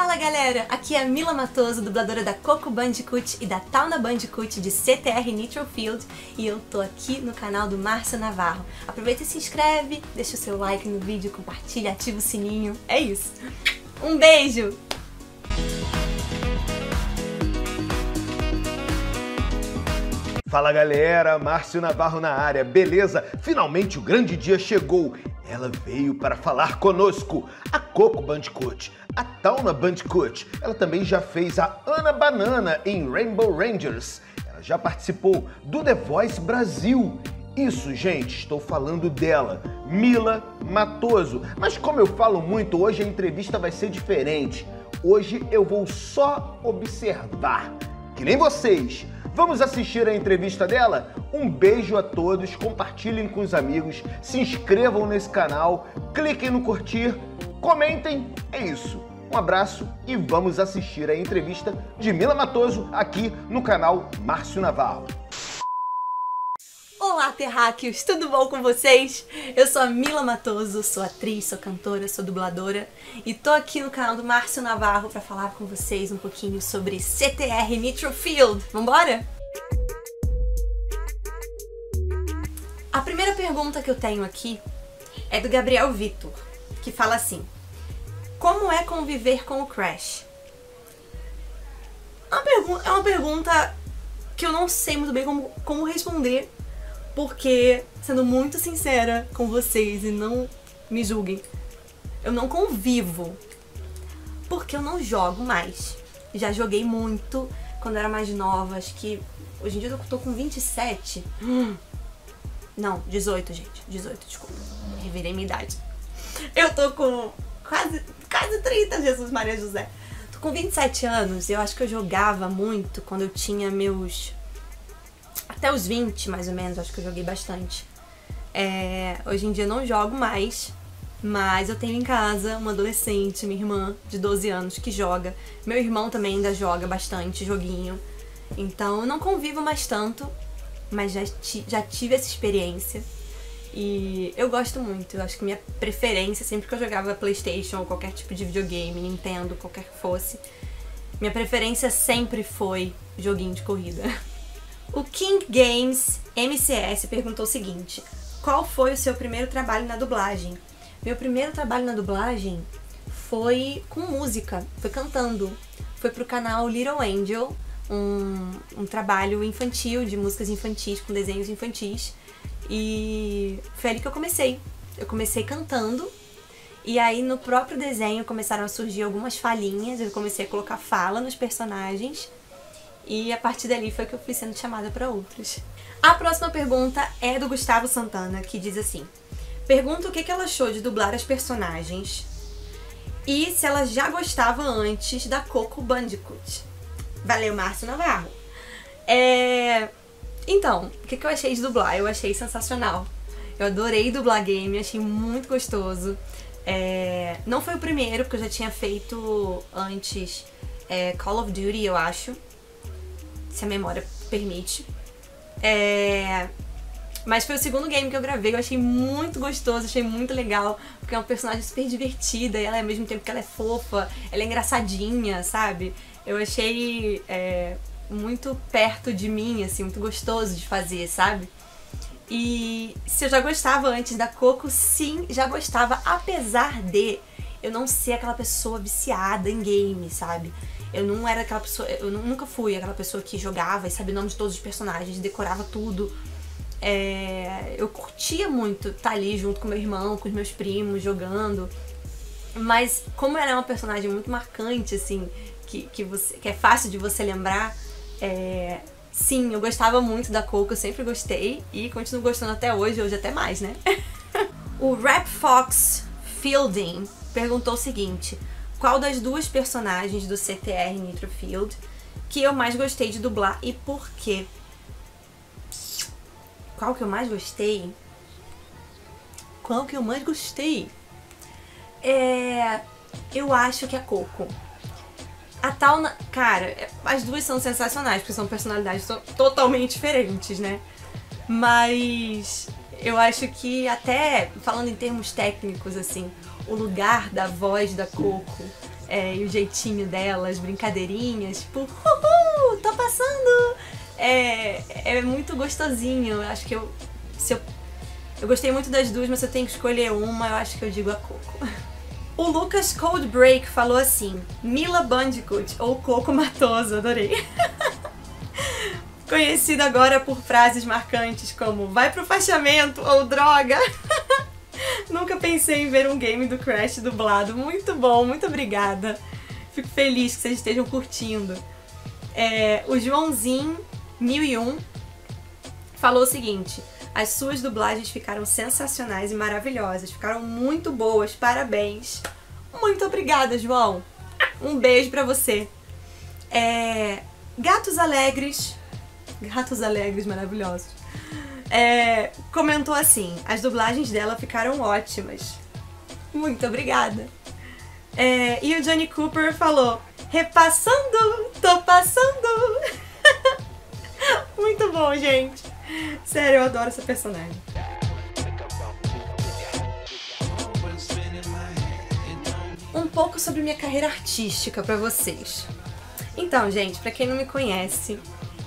Fala galera, aqui é a Mila Matoso, dubladora da Coco Bandicoot e da Tauna Bandicoot de CTR Nitro Field e eu tô aqui no canal do Márcio Navarro. Aproveita e se inscreve, deixa o seu like no vídeo, compartilha, ativa o sininho. É isso. Um beijo! Fala galera, Márcio Navarro na área, beleza? Finalmente o grande dia chegou. Ela veio para falar conosco, a Coco Bandicoot, a Tauna Bandicoot. Ela também já fez a Ana Banana em Rainbow Rangers. Ela já participou do The Voice Brasil. Isso, gente, estou falando dela, Mila Matoso. Mas como eu falo muito, hoje a entrevista vai ser diferente. Hoje eu vou só observar, que nem vocês. Vamos assistir a entrevista dela? Um beijo a todos, compartilhem com os amigos, se inscrevam nesse canal, cliquem no curtir, comentem. É isso. Um abraço e vamos assistir a entrevista de Mila Matoso aqui no canal Márcio Navarro. Olá, terráqueos! Tudo bom com vocês? Eu sou a Mila Matoso, sou atriz, sou cantora, sou dubladora e tô aqui no canal do Márcio Navarro para falar com vocês um pouquinho sobre CTR Nitro Field. Vambora? A primeira pergunta que eu tenho aqui é do Gabriel Vitor, que fala assim: Como é conviver com o Crash? É uma, é uma pergunta que eu não sei muito bem como, como responder porque, sendo muito sincera com vocês e não me julguem, eu não convivo. Porque eu não jogo mais. Já joguei muito quando era mais nova, acho que hoje em dia eu tô com 27. Hum. Não, 18, gente. 18, desculpa. Revirei minha idade. Eu tô com quase, quase 30, Jesus Maria José. Tô com 27 anos eu acho que eu jogava muito quando eu tinha meus até os 20, mais ou menos, acho que eu joguei bastante. É, hoje em dia eu não jogo mais, mas eu tenho em casa uma adolescente, minha irmã de 12 anos, que joga. Meu irmão também ainda joga bastante joguinho. Então eu não convivo mais tanto, mas já, já tive essa experiência. E eu gosto muito, eu acho que minha preferência, sempre que eu jogava Playstation ou qualquer tipo de videogame, Nintendo, qualquer que fosse, minha preferência sempre foi joguinho de corrida. O King Games MCS perguntou o seguinte: Qual foi o seu primeiro trabalho na dublagem? Meu primeiro trabalho na dublagem foi com música, foi cantando. Foi pro canal Little Angel, um, um trabalho infantil, de músicas infantis, com desenhos infantis. E foi ali que eu comecei. Eu comecei cantando, e aí no próprio desenho começaram a surgir algumas falhinhas, eu comecei a colocar fala nos personagens. E a partir dali foi que eu fui sendo chamada para outros. A próxima pergunta é do Gustavo Santana, que diz assim: Pergunta o que ela achou de dublar as personagens e se ela já gostava antes da Coco Bandicoot. Valeu, Márcio Navarro. É... Então, o que eu achei de dublar? Eu achei sensacional. Eu adorei dublar game, achei muito gostoso. É... Não foi o primeiro, porque eu já tinha feito antes é, Call of Duty, eu acho se a memória permite. É... Mas foi o segundo game que eu gravei, eu achei muito gostoso, achei muito legal, porque é uma personagem super divertida e ela ao mesmo tempo que ela é fofa, ela é engraçadinha, sabe? Eu achei é, muito perto de mim, assim, muito gostoso de fazer, sabe? E se eu já gostava antes da Coco, sim, já gostava, apesar de eu não ser aquela pessoa viciada em game, sabe? Eu não era aquela pessoa. Eu nunca fui aquela pessoa que jogava e sabia o nome de todos os personagens, decorava tudo. É, eu curtia muito estar ali junto com meu irmão, com os meus primos, jogando. Mas como ela é uma personagem muito marcante, assim, que, que, você, que é fácil de você lembrar, é, sim, eu gostava muito da Coco, eu sempre gostei e continuo gostando até hoje, hoje até mais, né? o Rap Fox Fielding perguntou o seguinte: qual das duas personagens do CTR Nitro Field que eu mais gostei de dublar e por quê. Qual que eu mais gostei? Qual que eu mais gostei? É. Eu acho que é Coco. A tal. Cara, as duas são sensacionais, porque são personalidades totalmente diferentes, né? Mas eu acho que até falando em termos técnicos, assim, o lugar da voz da Coco é, e o jeitinho delas, brincadeirinhas, tipo, uhul, tô passando! É, é muito gostosinho. Eu acho que eu. Se eu, eu gostei muito das duas, mas se eu tenho que escolher uma, eu acho que eu digo a Coco. O Lucas Coldbreak falou assim: Mila Bandicoot ou Coco Matoso, adorei. Conhecido agora por frases marcantes como vai pro fechamento ou droga. Nunca pensei em ver um game do Crash dublado. Muito bom, muito obrigada. Fico feliz que vocês estejam curtindo. É, o Joãozinho 1001 falou o seguinte: as suas dublagens ficaram sensacionais e maravilhosas, ficaram muito boas, parabéns. Muito obrigada, João. Um beijo para você. É, Gatos Alegres Gatos Alegres maravilhosos. É, comentou assim: as dublagens dela ficaram ótimas. Muito obrigada. É, e o Johnny Cooper falou: repassando, tô passando. Muito bom, gente. Sério, eu adoro essa personagem. Um pouco sobre minha carreira artística para vocês. Então, gente, para quem não me conhece,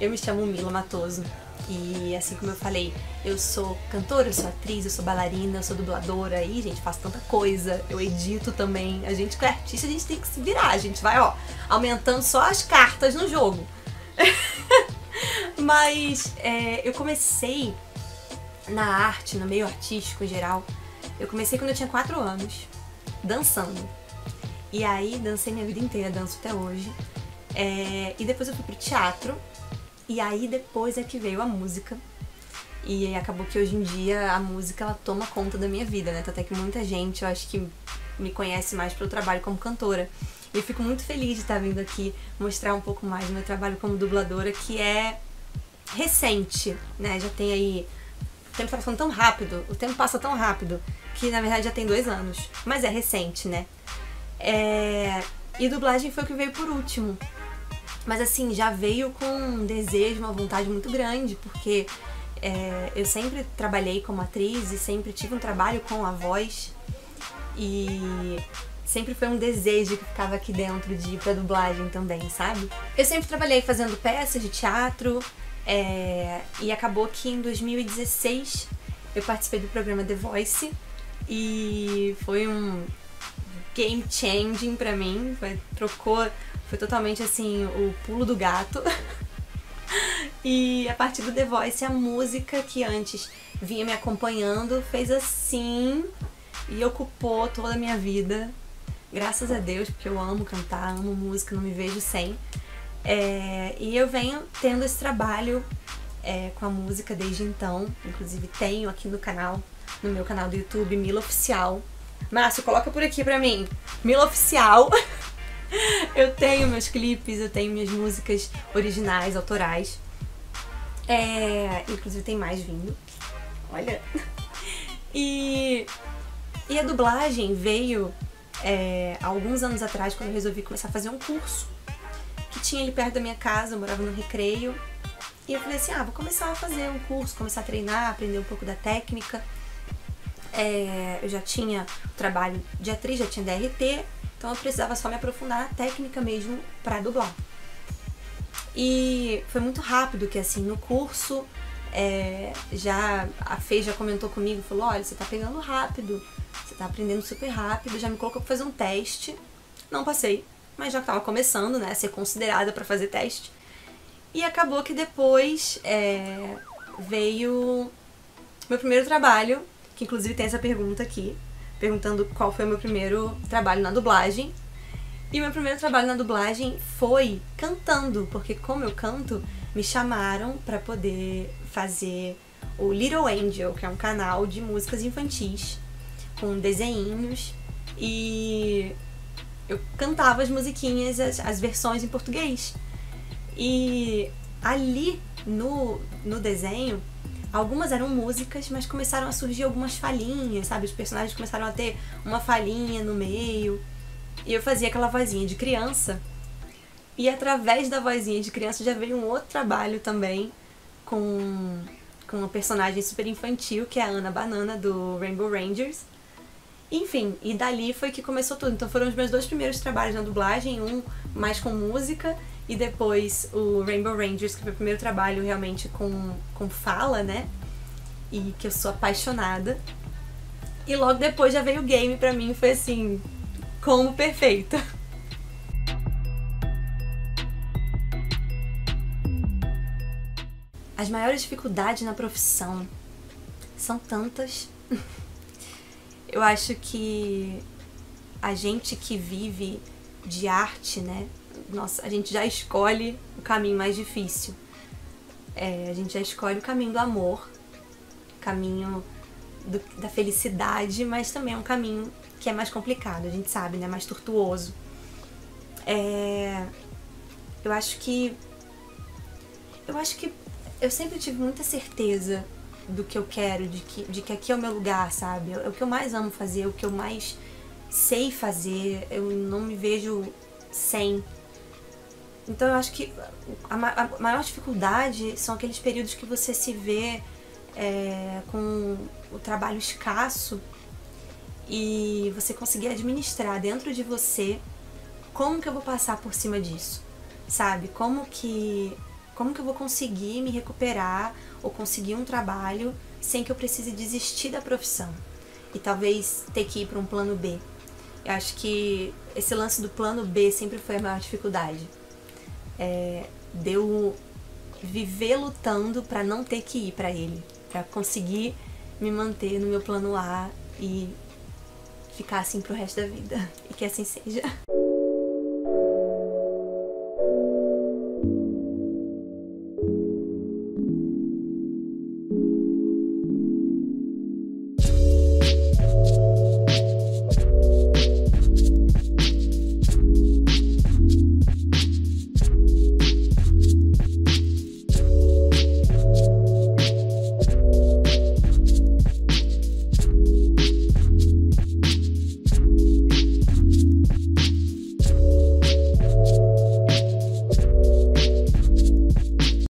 eu me chamo Mila Matoso e assim como eu falei, eu sou cantora, eu sou atriz, eu sou bailarina, eu sou dubladora e, gente, faço tanta coisa. Eu edito também. A gente que é artista, a gente tem que se virar. A gente vai, ó, aumentando só as cartas no jogo. Mas é, eu comecei na arte, no meio artístico em geral. Eu comecei quando eu tinha 4 anos, dançando. E aí dancei minha vida inteira, danço até hoje. É, e depois eu fui pro teatro e aí depois é que veio a música. E acabou que hoje em dia a música ela toma conta da minha vida, né? Até que muita gente, eu acho que me conhece mais pelo trabalho como cantora. E eu fico muito feliz de estar vindo aqui mostrar um pouco mais do meu trabalho como dubladora, que é recente, né? Já tem aí. O tempo tá passando tão rápido, o tempo passa tão rápido, que na verdade já tem dois anos. Mas é recente, né? É... E dublagem foi o que veio por último. Mas assim, já veio com um desejo, uma vontade muito grande, porque é, eu sempre trabalhei como atriz e sempre tive um trabalho com a voz. E sempre foi um desejo que ficava aqui dentro de ir pra dublagem também, sabe? Eu sempre trabalhei fazendo peças de teatro é, e acabou que em 2016 eu participei do programa The Voice e foi um game changing pra mim, foi, trocou foi totalmente assim, o pulo do gato. e a partir do The Voice, a música que antes vinha me acompanhando fez assim e ocupou toda a minha vida. Graças a Deus, porque eu amo cantar, amo música, não me vejo sem. É, e eu venho tendo esse trabalho é, com a música desde então. Inclusive tenho aqui no canal, no meu canal do YouTube, Mila Oficial. Márcio, coloca por aqui pra mim. Mila Oficial. eu tenho meus clipes, eu tenho minhas músicas originais, autorais. É, inclusive tem mais vindo. Olha. E, e a dublagem veio é, alguns anos atrás, quando eu resolvi começar a fazer um curso que tinha ali perto da minha casa, eu morava no recreio. E eu falei assim: ah, vou começar a fazer um curso, começar a treinar, aprender um pouco da técnica. É, eu já tinha trabalho de atriz, já tinha DRT, então eu precisava só me aprofundar na técnica mesmo para dublar. E foi muito rápido que assim, no curso, é, já a Fê já comentou comigo, falou, olha, você tá pegando rápido, você tá aprendendo super rápido, já me colocou pra fazer um teste. Não passei, mas já tava começando, né, a ser considerada para fazer teste. E acabou que depois é, veio meu primeiro trabalho, que inclusive tem essa pergunta aqui, perguntando qual foi o meu primeiro trabalho na dublagem. E meu primeiro trabalho na dublagem foi cantando, porque como eu canto, me chamaram para poder fazer o Little Angel, que é um canal de músicas infantis com desenhinhos e eu cantava as musiquinhas, as, as versões em português. E ali no, no desenho Algumas eram músicas, mas começaram a surgir algumas falhinhas, sabe? Os personagens começaram a ter uma falhinha no meio. E eu fazia aquela vozinha de criança. E através da vozinha de criança já veio um outro trabalho também com, com uma personagem super infantil, que é a Ana Banana do Rainbow Rangers. Enfim, e dali foi que começou tudo. Então foram os meus dois primeiros trabalhos na dublagem, um mais com música e depois o Rainbow Rangers, que foi o primeiro trabalho realmente com, com fala, né? E que eu sou apaixonada. E logo depois já veio o game pra mim, foi assim, como perfeita. As maiores dificuldades na profissão são tantas. Eu acho que a gente que vive de arte, né? Nossa, a gente já escolhe o caminho mais difícil. É, a gente já escolhe o caminho do amor, caminho do, da felicidade, mas também é um caminho que é mais complicado, a gente sabe, né? Mais tortuoso. É, eu acho que. Eu acho que eu sempre tive muita certeza do que eu quero, de que, de que aqui é o meu lugar, sabe? É o que eu mais amo fazer, é o que eu mais sei fazer, eu não me vejo sem. Então eu acho que a, a maior dificuldade são aqueles períodos que você se vê é, com o trabalho escasso e você conseguir administrar dentro de você como que eu vou passar por cima disso, sabe? Como que como que eu vou conseguir me recuperar ou conseguir um trabalho sem que eu precise desistir da profissão e talvez ter que ir para um plano B. Eu acho que esse lance do plano B sempre foi a maior dificuldade. É, de eu viver lutando para não ter que ir para ele, para conseguir me manter no meu plano A e ficar assim pro resto da vida. E que assim seja.